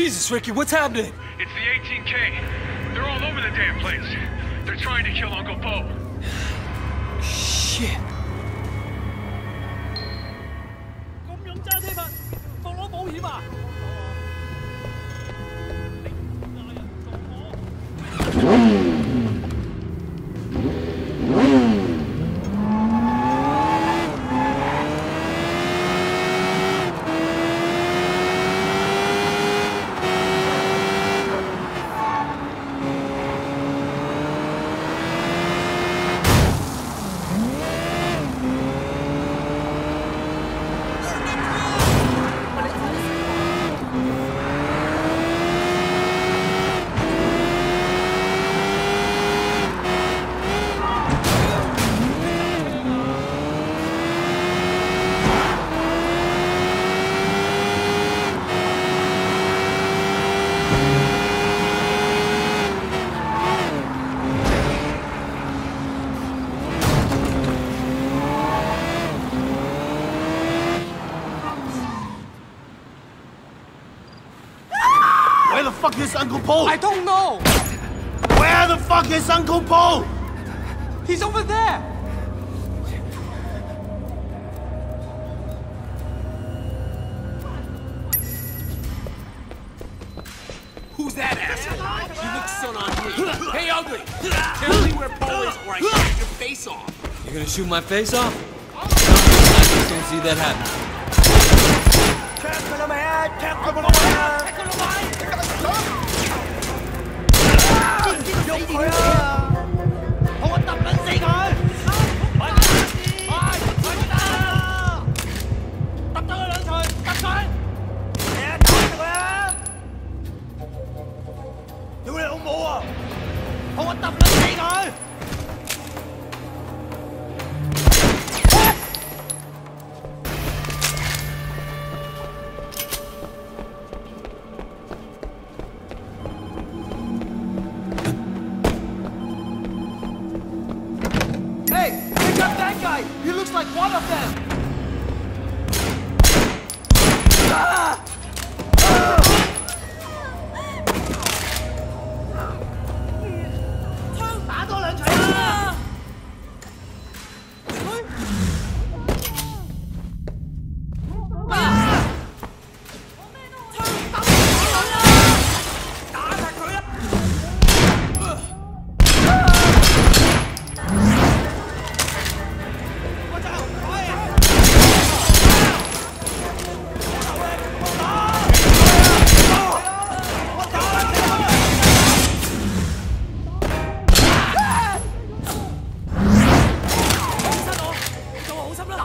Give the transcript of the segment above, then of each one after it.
Jesus, Ricky, what's happening? It's the 18K. They're all over the damn place. They're trying to kill Uncle Po. Shit. Fuck is Uncle Po? I don't know. Where the fuck is Uncle Po? He's over there. Who's that asshole? He looks so on me. Hey, ugly! Tell me where Po is or I shoot your face off. You're gonna shoot my face off? I just don't see that happening.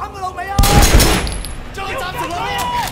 砍佢老尾啊！将佢斩死啦！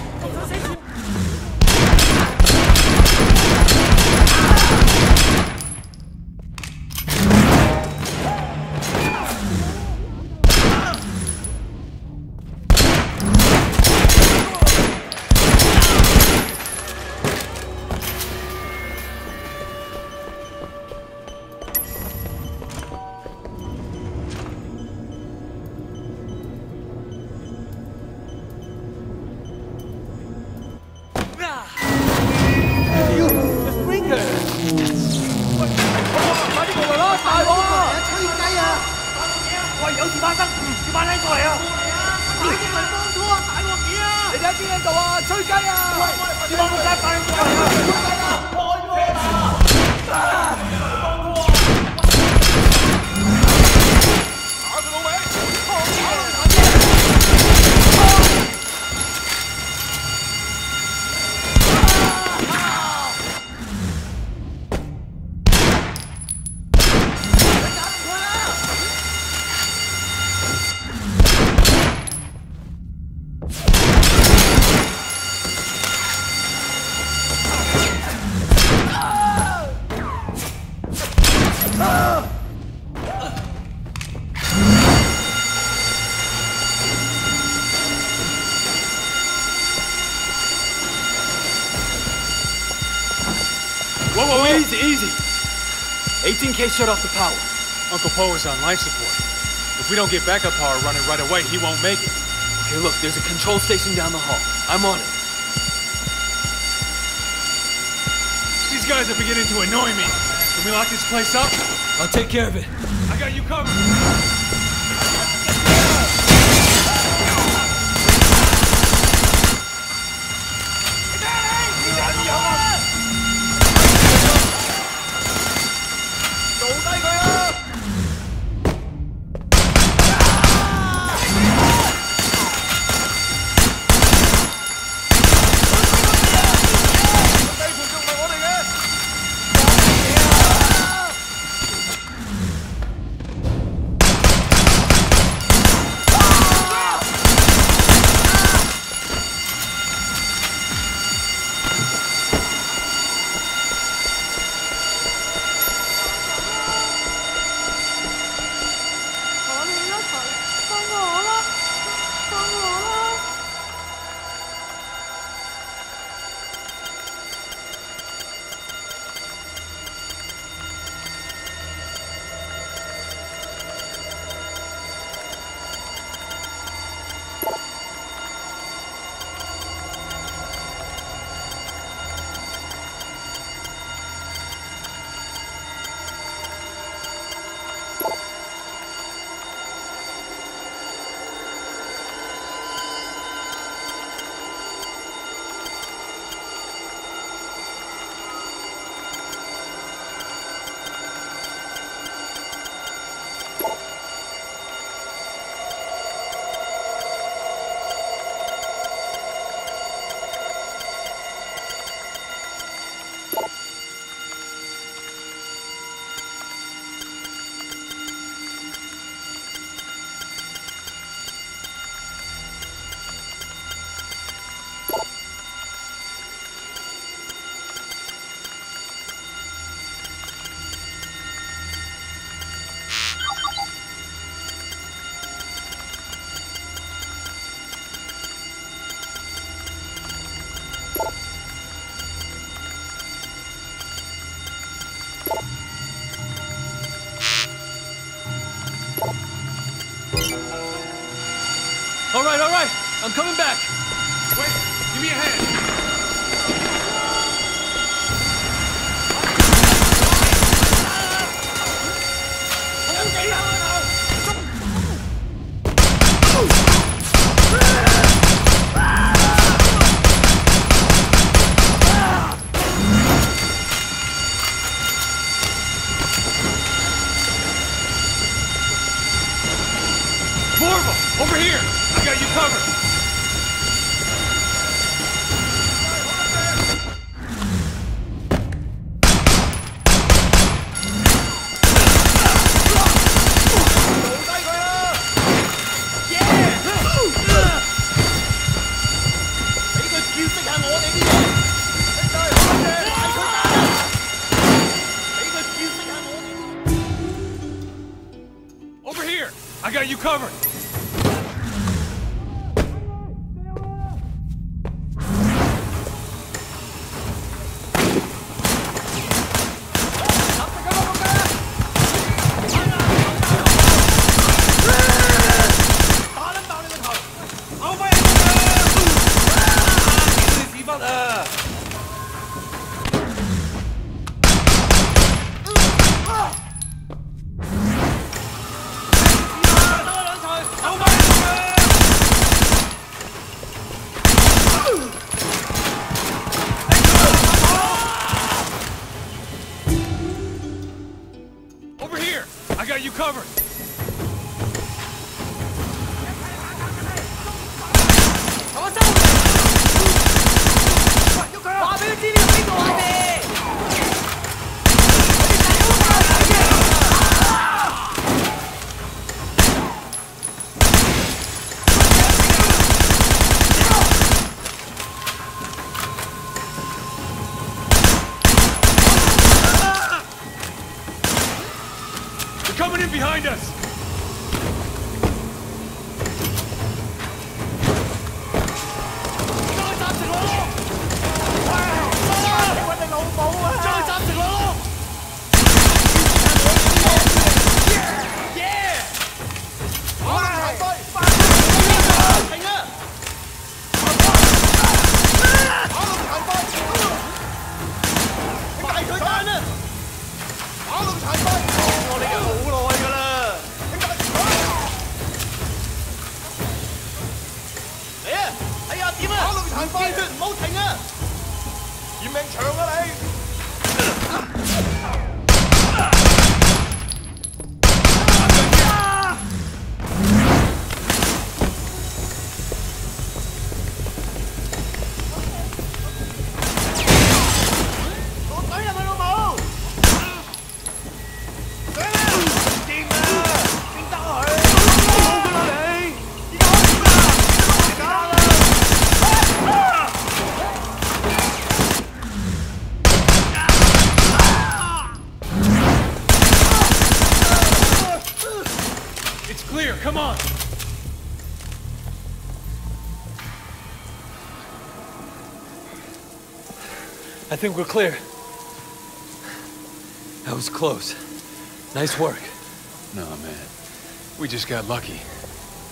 发生你快啲过嚟啊？嚟啊快啲嚟帮拖啊大镬啲啊。你哋喺边度啊？吹鸡啊？喂你帮我仔快啲过嚟啊？开鬼啊。MK shut off the power. Uncle Po is on life support. If we don't get backup power running right away, he won't make it. Okay, look, there's a control station down the hall. I'm on it. These guys are beginning to annoy me. Can we lock this place up? I'll take care of it. I got you covered. All right, all right. I'm coming back. Wait, give me a hand. behind us! Chơi tạm dừng lỗ lỗ! Wow! Sao mà nó khủng bố quá! Chơi tạm dừng lỗ lỗ! Hãy subscribe cho kênh Ghiền Mì Gõ Để không bỏ lỡ những video hấp dẫn 好停啊！嫌命長啊你！I think we're clear. That was close. Nice work. No, man. We just got lucky.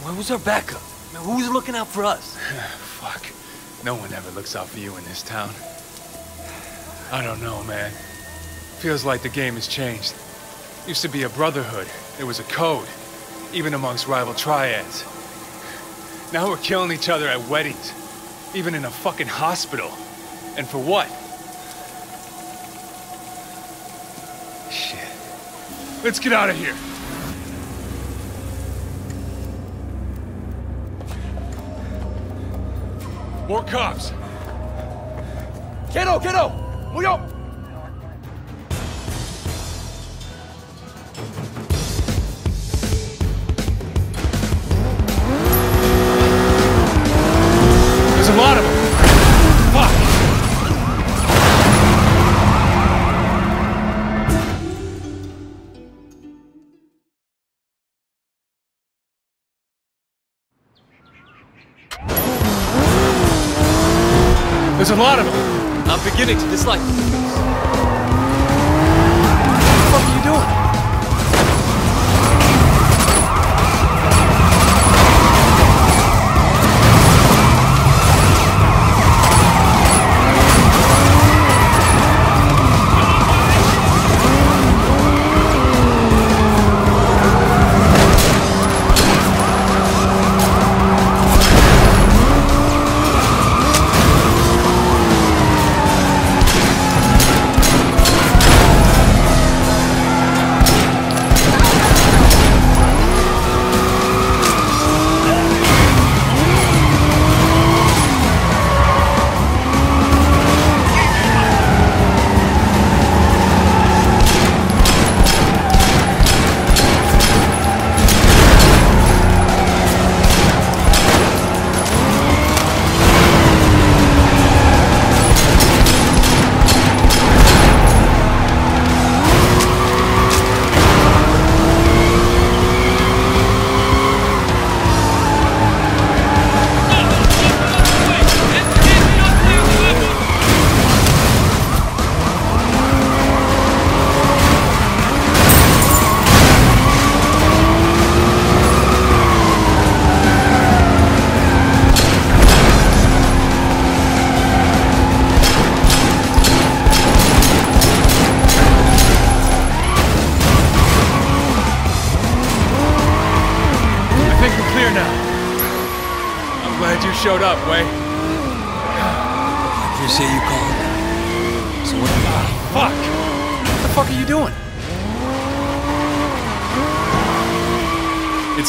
Where was our backup? Man, who was looking out for us? Fuck. No one ever looks out for you in this town. I don't know, man. Feels like the game has changed. Used to be a brotherhood. There was a code. Even amongst rival triads. Now we're killing each other at weddings. Even in a fucking hospital. And for what? Let's get out of here. More cops. Kiddo, kiddo，唔 There's a lot of them. I'm beginning to dislike you.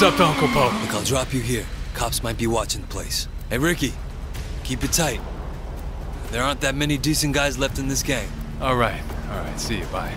Up Uncle Po. Look, I'll drop you here. Cops might be watching the place. Hey, Ricky, keep it tight. There aren't that many decent guys left in this gang. All right, all right. See you. Bye.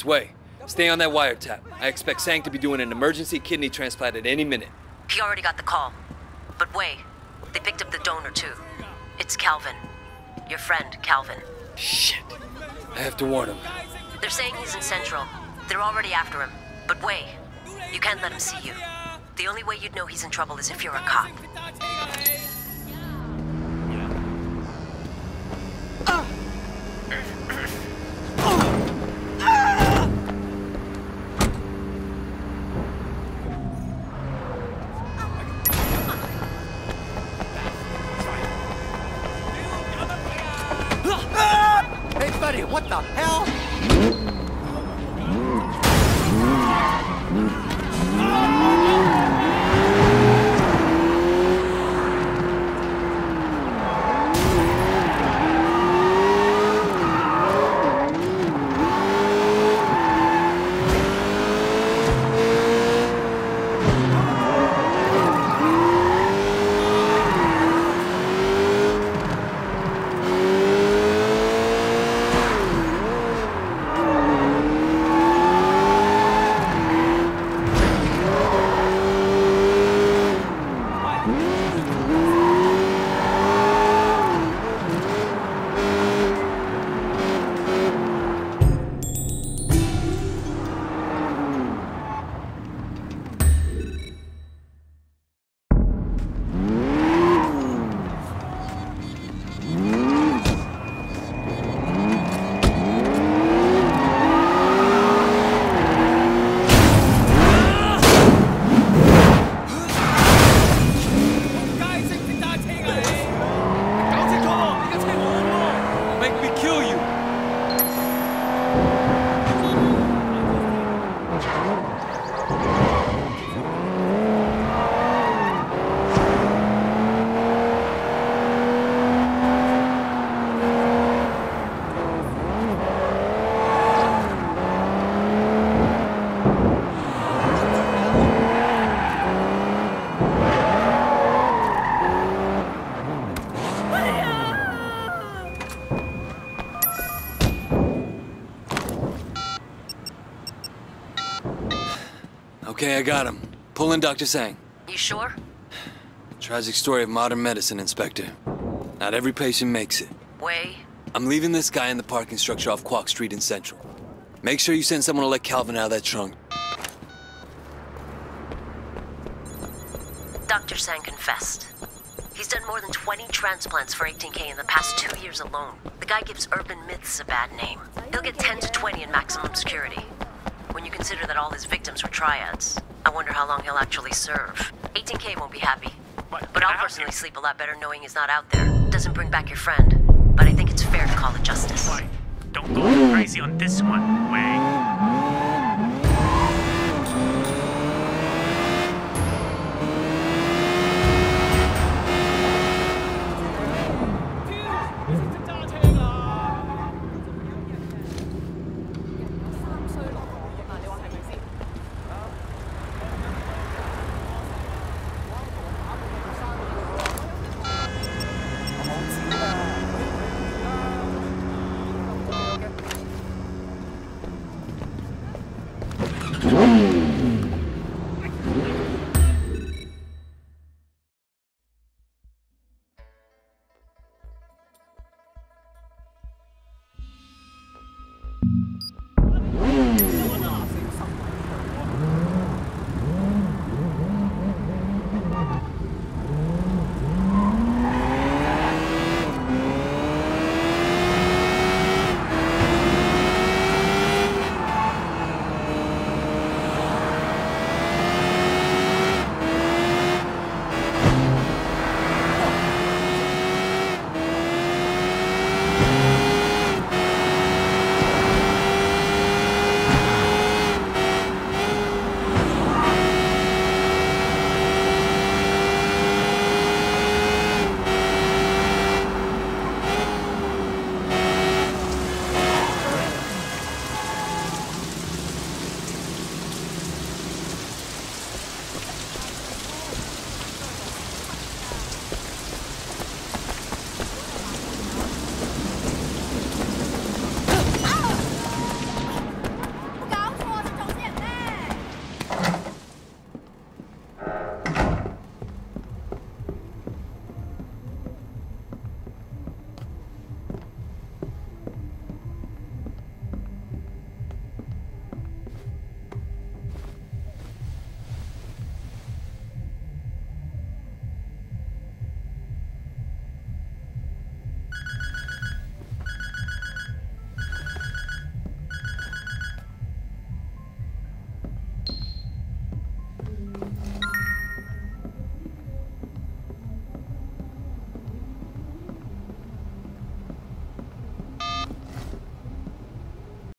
It's Wei. Stay on that wiretap. I expect Sang to be doing an emergency kidney transplant at any minute. He already got the call. But wait, they picked up the donor too. It's Calvin. Your friend, Calvin. Shit. I have to warn him. They're saying he's in Central. They're already after him. But wait, you can't let him see you. The only way you'd know he's in trouble is if you're a cop. I got him. Pull in Dr. Sang. You sure? Tragic story of modern medicine, Inspector. Not every patient makes it. Way. I'm leaving this guy in the parking structure off Quack Street in Central. Make sure you send someone to let Calvin out of that trunk. Dr. Sang confessed. He's done more than 20 transplants for 18K in the past two years alone. The guy gives urban myths a bad name. He'll get 10 to 20 in maximum security. When you consider that all his victims were triads, I wonder how long he'll actually serve. 18K won't be happy. But I'll personally sleep a lot better knowing he's not out there. Doesn't bring back your friend. But I think it's fair to call it justice. Why? Don't go crazy on this one, Wei.